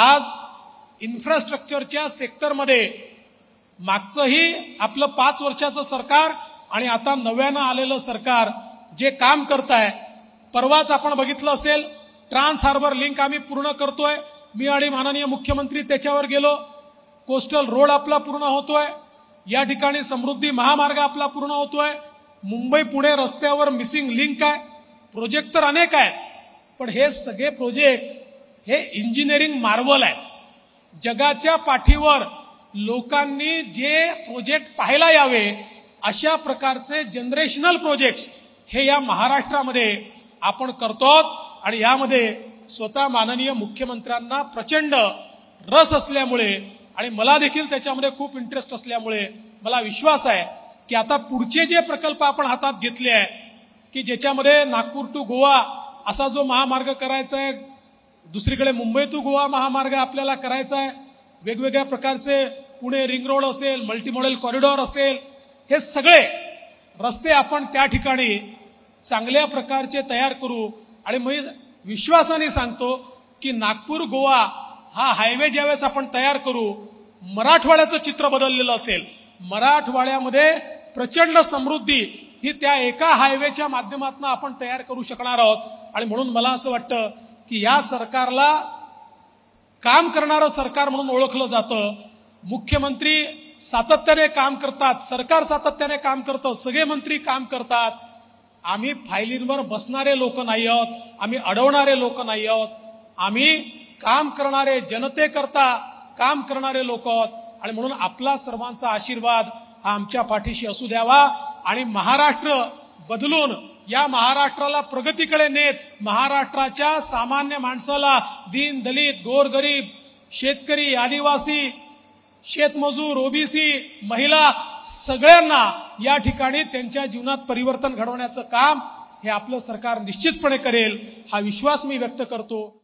आज इन्फ्रास्ट्रक्चरच्या सेक्टरमध्ये मागचंही आपलं पाच वर्षाचं सरकार आणि आता नव्यानं आलेलं सरकार जे काम करत आहे परवाच आपण बघितलं असेल ट्रान्स हार्बर लिंक आम्ही पूर्ण करतोय. मी आणि माननीय मुख्यमंत्री त्याच्यावर गेलो. कोस्टल रोड आपला पूर्ण होतोय. या ठिकाणी समृद्धी महामार्ग आपला पूर्ण होतोय. मुंबई पुणे रस्त्यावर मिसिंग लिंक आहे. प्रोजेक्ट तर अनेक आहेत पण हे सगळे प्रोजेक्ट हे इंजिनिअरिंग मार्वल आहे. जगाच्या पाठीवर लोकांनी जे प्रोजेक्ट पाहायला यावे अशा प्रकारचे जनरेशनल प्रोजेक्ट्स हे या महाराष्ट्रामध्ये आपण करतो आणि यामध्ये स्वतः माननीय मुख्यमंत्र्यांना प्रचंड रस असल्यामुळे आणि मला देखील त्याच्यामध्ये खूप इंटरेस्ट असल्यामुळे मला विश्वास आहे की आता पुढचे जे प्रकल्प आपण हातात घेतले आहे की ज्याच्यामध्ये नागपूर टू गोवा असा जो महामार्ग करायचा आहे दुसरीकडे मुंबई टू गोवा महामार्ग आपल्याला करायचा आहे. वेगवेगळ्या प्रकारचे पुणे रिंग रोड असेल मल्टीमॉडेल कॉरिडॉर असेल हे सगळे रस्ते आपण त्या ठिकाणी चांगल्या प्रकारचे तयार करू. आणि मी विश्वासाने सांगतो की नागपूर गोवा हा हायवे ज्यावेळेस आपण तयार करू मराठवाड्याचं चित्र बदललेलं असेल. मराठवाड्यामध्ये प्रचंड समृद्धी ही त्या एका हायवेच्या माध्यमातून आपण तयार करू शकणार आहोत. आणि म्हणून मला असं वाटतं की या सरकारला काम करणारं सरकार म्हणून ओळखलं जातं. मुख्यमंत्री सातत्याने काम करतात सरकार सातत्याने काम करतं सगळे मंत्री काम करतात. आम्ही फायलींवर बसणारे लोक नाही आहोत आम्ही अडवणारे लोक नाही आहोत. आम्ही काम करणारे जनतेकरता काम करणारे लोक आहोत. आणि म्हणून आपला सर्वांचा आशीर्वाद हा आमच्या पाठीशी असू द्यावा. आणि महाराष्ट्र बदलून या महाराष्ट्राला प्रगतीकडे नेत महाराष्ट्राच्या सामान्य माणसाला दीन दलित गोरगरीब शेतकरी आदिवासी शेतमजूर ओबीसी महिला सगळ्यांना या ठिकाणी त्यांच्या जीवनात परिवर्तन घडवण्याचं काम हे आपलं सरकार निश्चितपणे करेल हा विश्वास मी व्यक्त करतो.